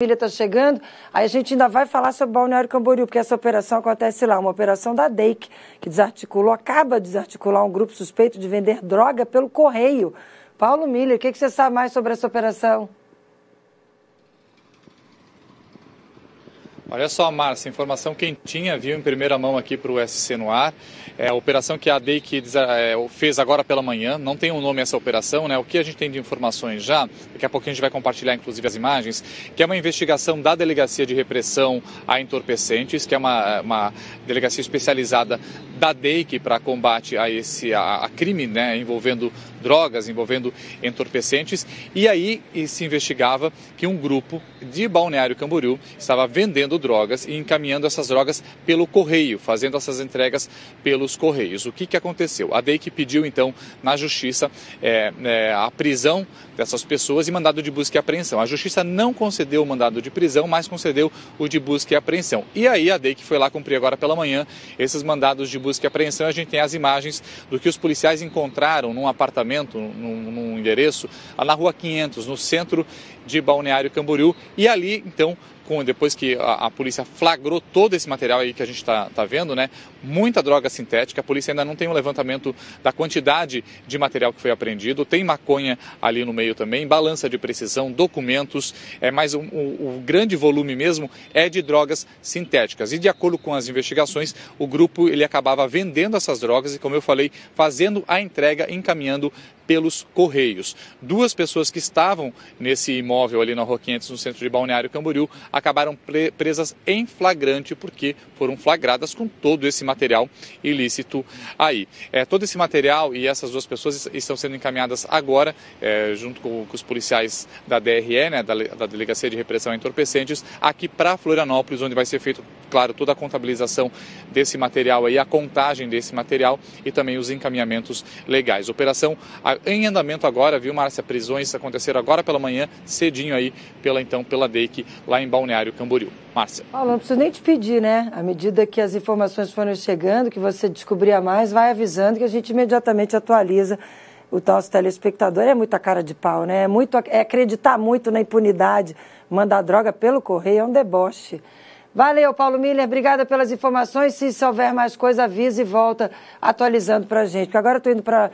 família está chegando, aí a gente ainda vai falar sobre Balneário Camboriú, porque essa operação acontece lá, uma operação da DEIC, que desarticulou, acaba de desarticular um grupo suspeito de vender droga pelo correio. Paulo Miller, o que, que você sabe mais sobre essa operação? Olha só, Márcia, informação quentinha, viu em primeira mão aqui para o SC no ar. É a operação que a DEIC é, fez agora pela manhã, não tem um nome essa operação, né? O que a gente tem de informações já, daqui a pouco a gente vai compartilhar inclusive as imagens, que é uma investigação da Delegacia de Repressão a Entorpecentes, que é uma, uma delegacia especializada da DEIC para combate a esse a, a crime, né, envolvendo drogas, envolvendo entorpecentes. E aí se investigava que um grupo de Balneário Camboriú estava vendendo drogas e encaminhando essas drogas pelo correio, fazendo essas entregas pelos correios. O que, que aconteceu? A DEIC pediu então na justiça é, é, a prisão dessas pessoas e mandado de busca e apreensão. A justiça não concedeu o mandado de prisão, mas concedeu o de busca e apreensão. E aí a DEIC foi lá cumprir agora pela manhã esses mandados de busca e apreensão. A gente tem as imagens do que os policiais encontraram num apartamento, num, num endereço, na rua 500, no centro de Balneário Camboriú. E ali, então, com, depois que a, a, polícia flagrou todo esse material aí que a gente está tá vendo, né? Muita droga sintética. A polícia ainda não tem um levantamento da quantidade de material que foi apreendido. Tem maconha ali no meio também, balança de precisão, documentos. É, mas o, o, o grande volume mesmo é de drogas sintéticas. E de acordo com as investigações, o grupo ele acabava vendendo essas drogas e, como eu falei, fazendo a entrega, encaminhando pelos Correios. Duas pessoas que estavam nesse imóvel ali na Rua 500, no centro de Balneário Camboriú, acabaram presas em flagrante porque foram flagradas com todo esse material ilícito aí. É, todo esse material e essas duas pessoas estão sendo encaminhadas agora, é, junto com, com, os policiais da DRE, né, da, da Delegacia de Repressão a Entorpecentes, aqui para Florianópolis, onde vai ser feito, claro, toda a contabilização desse material aí, a contagem desse material e também os encaminhamentos legais. Operação em andamento agora, viu, Márcia? Prisões aconteceram agora pela manhã, cedinho aí, pela então, pela DEIC, lá em Balneário Camboriú. Márcia. Paulo, não preciso nem te pedir, né? À medida que as informações foram chegando, que você descobria mais, vai avisando que a gente imediatamente atualiza o nosso telespectador. É muita cara de pau, né? É, muito, é acreditar muito na impunidade. Mandar droga pelo correio é um deboche. Valeu, Paulo Miller. Obrigada pelas informações. Se houver mais coisa, avisa e volta atualizando para a gente. Porque agora eu estou indo para